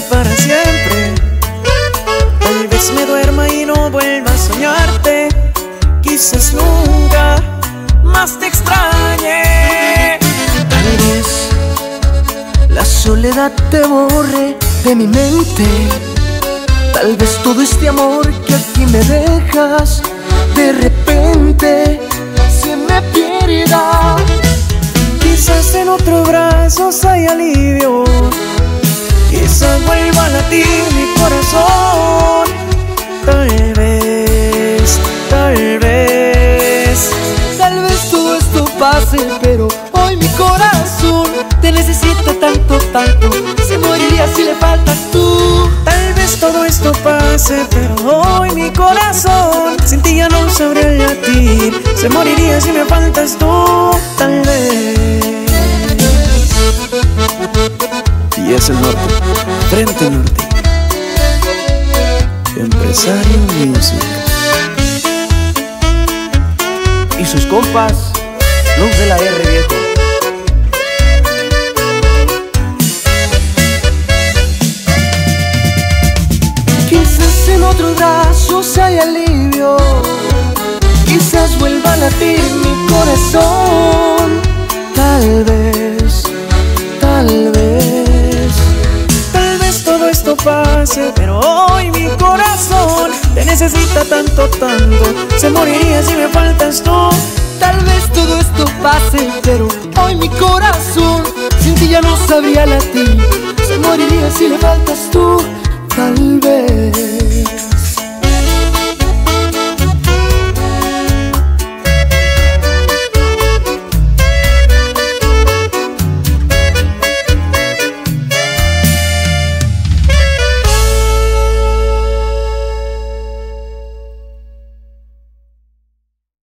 para siempre. Tal vez me duerma y no vuelva a soñarte. Quizás nunca más te extrañe. Tal vez la soledad te borre de mi mente. Tal vez todo este amor que aquí me dejas De repente se me pierda. Quizás en otro brazo hay alivio. Quizás vuelva a latir mi corazón. Tal vez, tal vez. Tal vez todo esto pase, pero hoy mi corazón te necesita tanto, tanto. Se moriría si le faltas tú. Tal vez todo esto pase, pero hoy mi corazón sin ti ya no sabría latir. Se moriría si me faltas tú. Tal vez. Y es el norte, frente norte. Empresario Music. Y sus compas, Luz de la R viejo. Quizás en otros brazos hay alivio. Quizás vuelva a latir mi corazón. Pase, pero hoy mi corazón te necesita tanto, tanto. Se moriría si me faltas tú. Tal vez todo esto pase, pero hoy mi corazón sin ti ya no sabría latir. Se moriría si le faltas tú, tal vez.